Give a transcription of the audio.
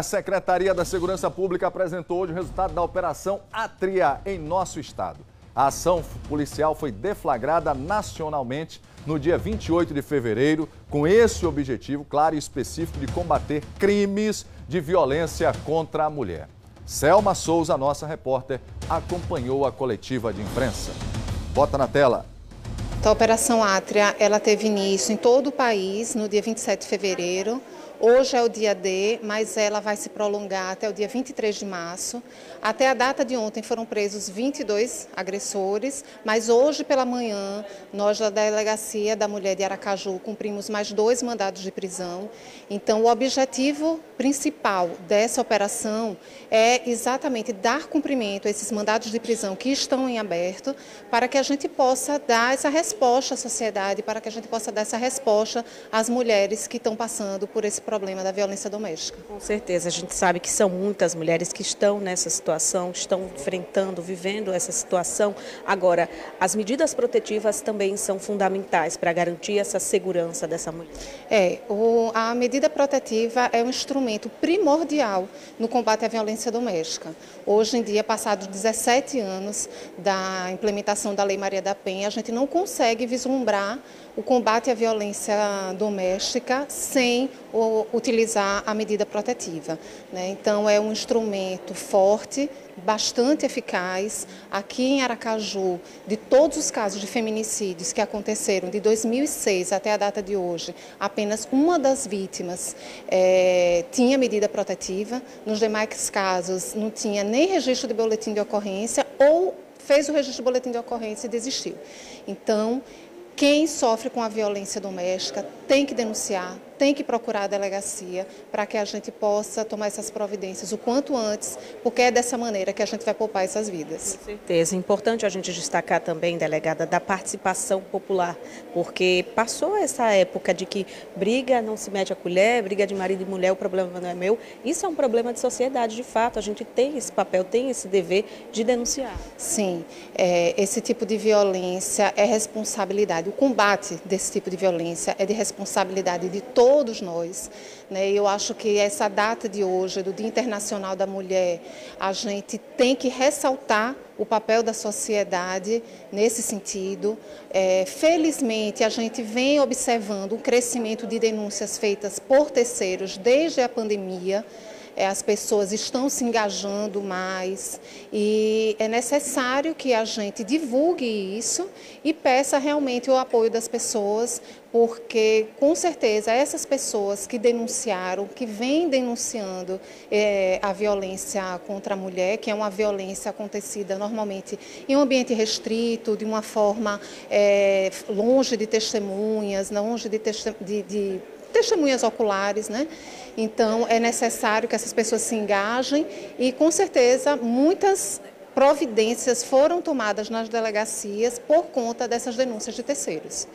A Secretaria da Segurança Pública apresentou hoje o resultado da Operação Atria em nosso estado. A ação policial foi deflagrada nacionalmente no dia 28 de fevereiro, com esse objetivo claro e específico de combater crimes de violência contra a mulher. Selma Souza, nossa repórter, acompanhou a coletiva de imprensa. Bota na tela. Então, a Operação Átria, ela teve início em todo o país no dia 27 de fevereiro. Hoje é o dia D, mas ela vai se prolongar até o dia 23 de março. Até a data de ontem foram presos 22 agressores, mas hoje pela manhã, nós da Delegacia da Mulher de Aracaju cumprimos mais dois mandados de prisão. Então, o objetivo principal dessa operação é exatamente dar cumprimento a esses mandados de prisão que estão em aberto, para que a gente possa dar essa resposta à sociedade, para que a gente possa dar essa resposta às mulheres que estão passando por esse problema da violência doméstica. Com certeza, a gente sabe que são muitas mulheres que estão nessa situação, estão enfrentando, vivendo essa situação. Agora, as medidas protetivas também são fundamentais para garantir essa segurança dessa mulher. É, o, a medida protetiva é um instrumento primordial no combate à violência doméstica. Hoje em dia, passados 17 anos da implementação da Lei Maria da Penha, a gente não consegue vislumbrar o combate à violência doméstica sem o, utilizar a medida protetiva. Né? Então, é um instrumento forte, bastante eficaz. Aqui em Aracaju, de todos os casos de feminicídios que aconteceram de 2006 até a data de hoje, apenas uma das vítimas é, tinha medida protetiva. Nos demais casos, não tinha nem registro de boletim de ocorrência ou fez o registro de boletim de ocorrência e desistiu. Então, quem sofre com a violência doméstica tem que denunciar, tem que procurar a delegacia para que a gente possa tomar essas providências o quanto antes, porque é dessa maneira que a gente vai poupar essas vidas. Com certeza. Importante a gente destacar também, delegada, da participação popular, porque passou essa época de que briga não se mete a colher, briga de marido e mulher, o problema não é meu. Isso é um problema de sociedade, de fato. A gente tem esse papel, tem esse dever de denunciar. Sim, é, esse tipo de violência é responsabilidade. O combate desse tipo de violência é de responsabilidade de todos todos nós. Né? Eu acho que essa data de hoje, do Dia Internacional da Mulher, a gente tem que ressaltar o papel da sociedade nesse sentido. É, felizmente, a gente vem observando um crescimento de denúncias feitas por terceiros desde a pandemia as pessoas estão se engajando mais e é necessário que a gente divulgue isso e peça realmente o apoio das pessoas, porque com certeza essas pessoas que denunciaram, que vêm denunciando é, a violência contra a mulher, que é uma violência acontecida normalmente em um ambiente restrito, de uma forma é, longe de testemunhas, longe de, de, de testemunhas oculares, né? Então é necessário que essas pessoas se engajem e com certeza muitas providências foram tomadas nas delegacias por conta dessas denúncias de terceiros.